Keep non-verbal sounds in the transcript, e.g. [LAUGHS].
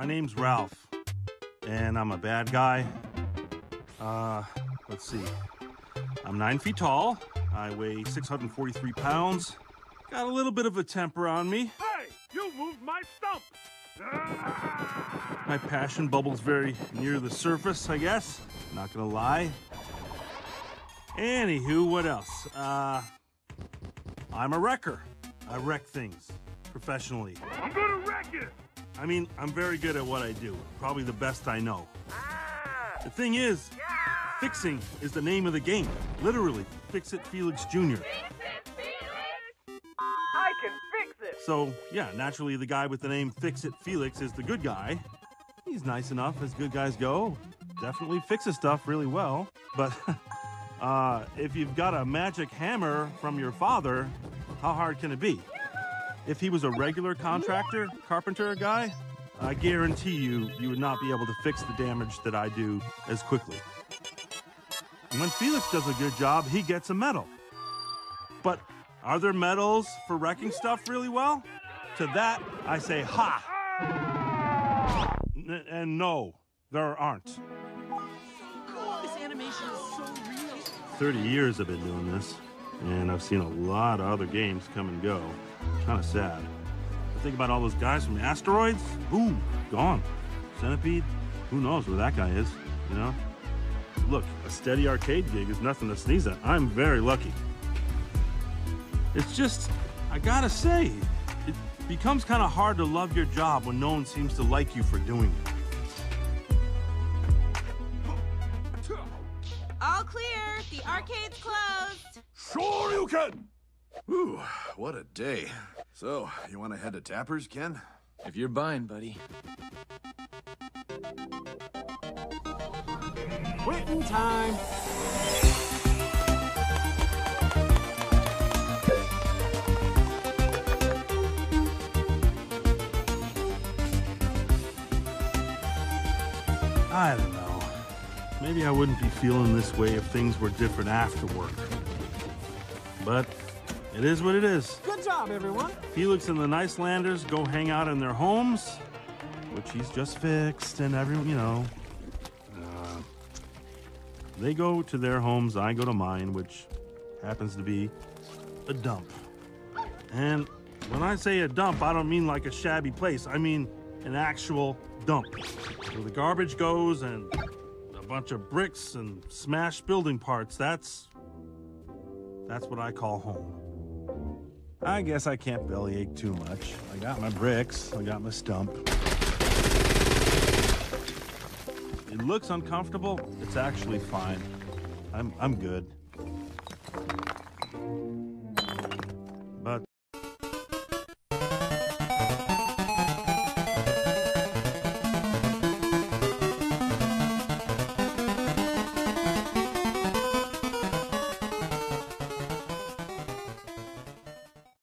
My name's Ralph, and I'm a bad guy. Uh, let's see. I'm nine feet tall. I weigh 643 pounds. Got a little bit of a temper on me. Hey, you moved my stump! My passion bubbles very near the surface, I guess. Not gonna lie. Anywho, what else? Uh, I'm a wrecker. I wreck things professionally. I'm gonna wreck it! I mean, I'm very good at what I do. Probably the best I know. The thing is, fixing is the name of the game. Literally, fix it Felix Jr. I can fix it! So, yeah, naturally, the guy with the name Fix It Felix is the good guy. He's nice enough as good guys go. Definitely fixes stuff really well. But [LAUGHS] uh, if you've got a magic hammer from your father, how hard can it be? If he was a regular contractor, carpenter guy, I guarantee you, you would not be able to fix the damage that I do as quickly. And when Felix does a good job, he gets a medal. But are there medals for wrecking stuff really well? To that, I say ha! N- and no, there aren't. This animation is so real. 30 years I've been doing this, and I've seen a lot of other games come and go. Kind of sad. I think about all those guys from Asteroids. Boom, gone. Centipede, who knows where that guy is, you know? Look, a steady arcade gig is nothing to sneeze at. I'm very lucky. It's just, I gotta say, it becomes kind of hard to love your job when no one seems to like you for doing it. All clear. The arcade's closed. Sure you can! Ooh, what a day. So, you want to head to Tappers, Ken? If you're buying, buddy. Quitting time. I don't know. Maybe I wouldn't be feeling this way if things were different after work. But it is what it is. Good job, everyone. Felix and the Nicelanders go hang out in their homes, which he's just fixed, and everyone, you know. Uh, they go to their homes, I go to mine, which happens to be a dump. And when I say a dump, I don't mean like a shabby place. I mean an actual dump where the garbage goes and bunch of bricks and smashed building parts. That's that's what I call home. I guess I can't bellyache too much. I got my bricks, I got my stump. It looks uncomfortable. It's actually fine. I'm I'm good.